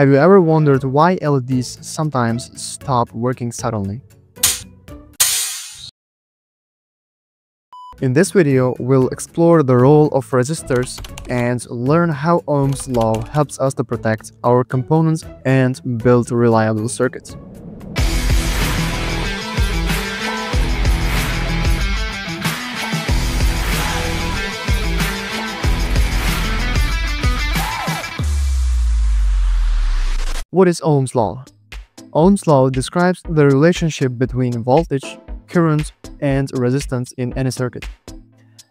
Have you ever wondered why LEDs sometimes stop working suddenly? In this video, we'll explore the role of resistors and learn how Ohm's law helps us to protect our components and build reliable circuits. What is Ohm's law? Ohm's law describes the relationship between voltage, current, and resistance in any circuit.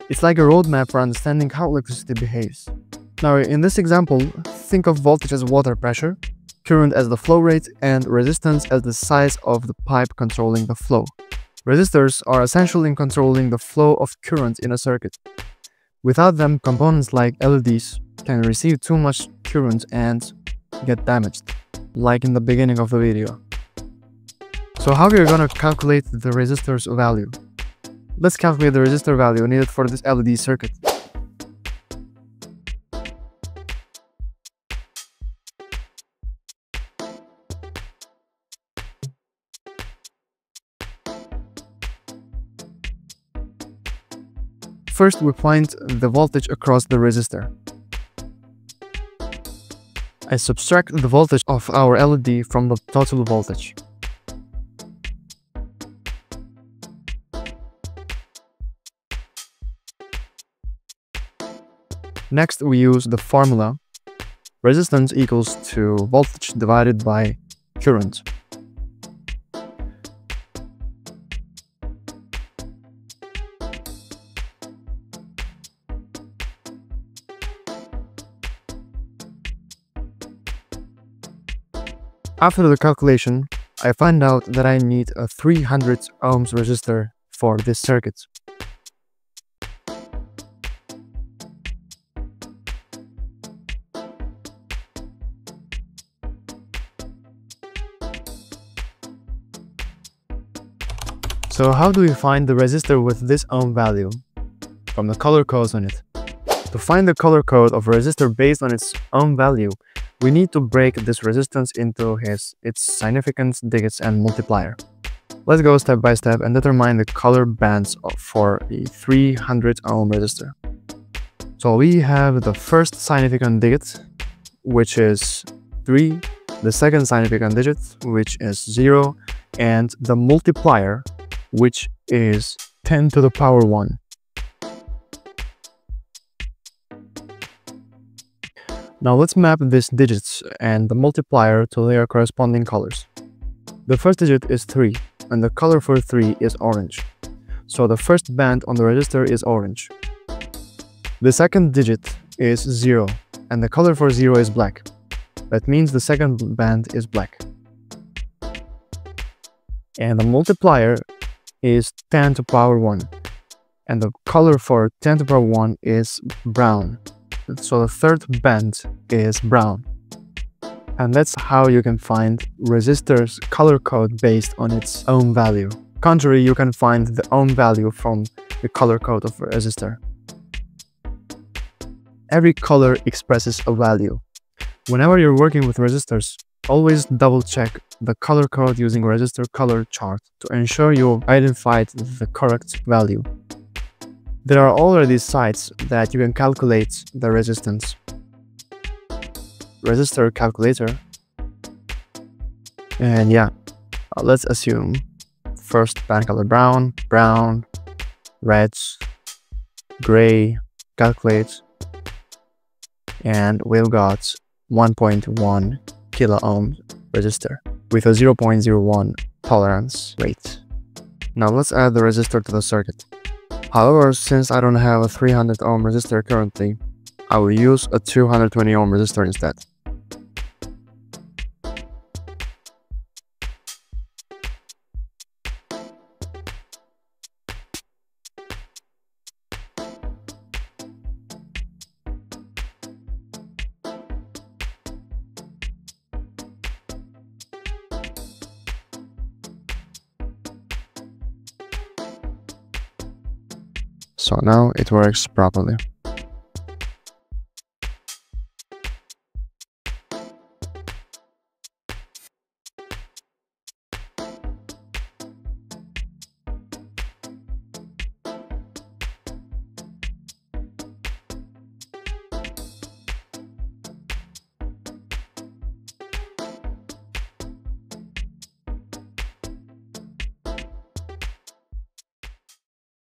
It's like a roadmap for understanding how electricity behaves. Now, in this example, think of voltage as water pressure, current as the flow rate, and resistance as the size of the pipe controlling the flow. Resistors are essential in controlling the flow of current in a circuit. Without them, components like LEDs can receive too much current and get damaged like in the beginning of the video. So how are we gonna calculate the resistor's value? Let's calculate the resistor value needed for this LED circuit. First, we find the voltage across the resistor. I subtract the voltage of our LED from the total voltage. Next, we use the formula resistance equals to voltage divided by current. After the calculation, I find out that I need a 300 ohms resistor for this circuit. So how do we find the resistor with this ohm value? From the color codes on it. To find the color code of a resistor based on its ohm value, we need to break this resistance into his, its significance, digits, and multiplier. Let's go step by step and determine the color bands for a 300 ohm resistor. So we have the first significant digit, which is 3, the second significant digit, which is 0, and the multiplier, which is 10 to the power 1. Now let's map these digits and the multiplier to their corresponding colors. The first digit is 3, and the color for 3 is orange. So the first band on the resistor is orange. The second digit is 0, and the color for 0 is black. That means the second band is black. And the multiplier is 10 to power 1, and the color for 10 to power 1 is brown so the third band is brown. And that's how you can find resistor's color code based on its ohm value. Contrary, you can find the ohm value from the color code of a resistor. Every color expresses a value. Whenever you're working with resistors, always double check the color code using resistor color chart to ensure you've identified the correct value. There are already sites that you can calculate the resistance. Resistor calculator. And yeah, uh, let's assume first band color brown, brown, reds, gray, calculate, and we've got 1.1 kilo ohm resistor with a 0.01 tolerance rate. Now let's add the resistor to the circuit. However, since I don't have a 300 ohm resistor currently, I will use a 220 ohm resistor instead. So now it works properly.